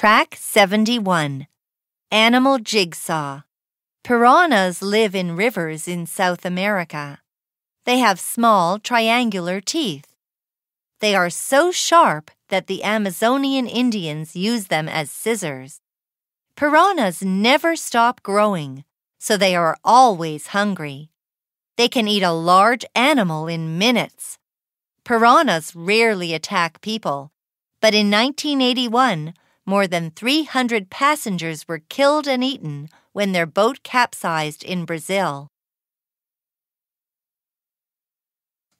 Track 71 Animal Jigsaw Piranhas live in rivers in South America. They have small triangular teeth. They are so sharp that the Amazonian Indians use them as scissors. Piranhas never stop growing, so they are always hungry. They can eat a large animal in minutes. Piranhas rarely attack people, but in 1981, more than 300 passengers were killed and eaten when their boat capsized in Brazil.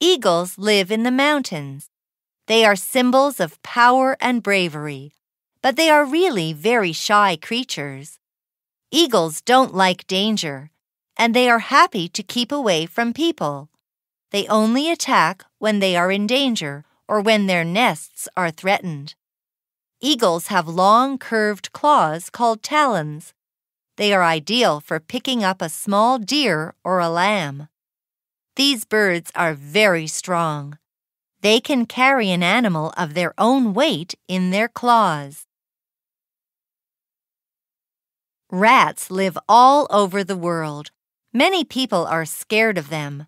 Eagles live in the mountains. They are symbols of power and bravery, but they are really very shy creatures. Eagles don't like danger, and they are happy to keep away from people. They only attack when they are in danger or when their nests are threatened. Eagles have long curved claws called talons. They are ideal for picking up a small deer or a lamb. These birds are very strong. They can carry an animal of their own weight in their claws. Rats live all over the world. Many people are scared of them.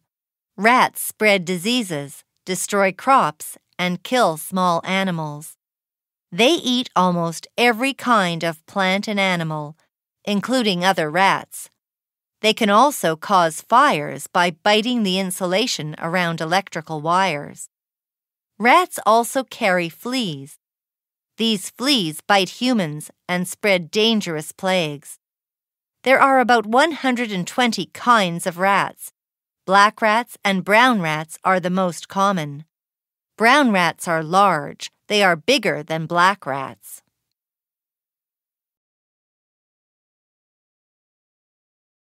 Rats spread diseases, destroy crops, and kill small animals. They eat almost every kind of plant and animal, including other rats. They can also cause fires by biting the insulation around electrical wires. Rats also carry fleas. These fleas bite humans and spread dangerous plagues. There are about 120 kinds of rats. Black rats and brown rats are the most common. Brown rats are large, they are bigger than black rats.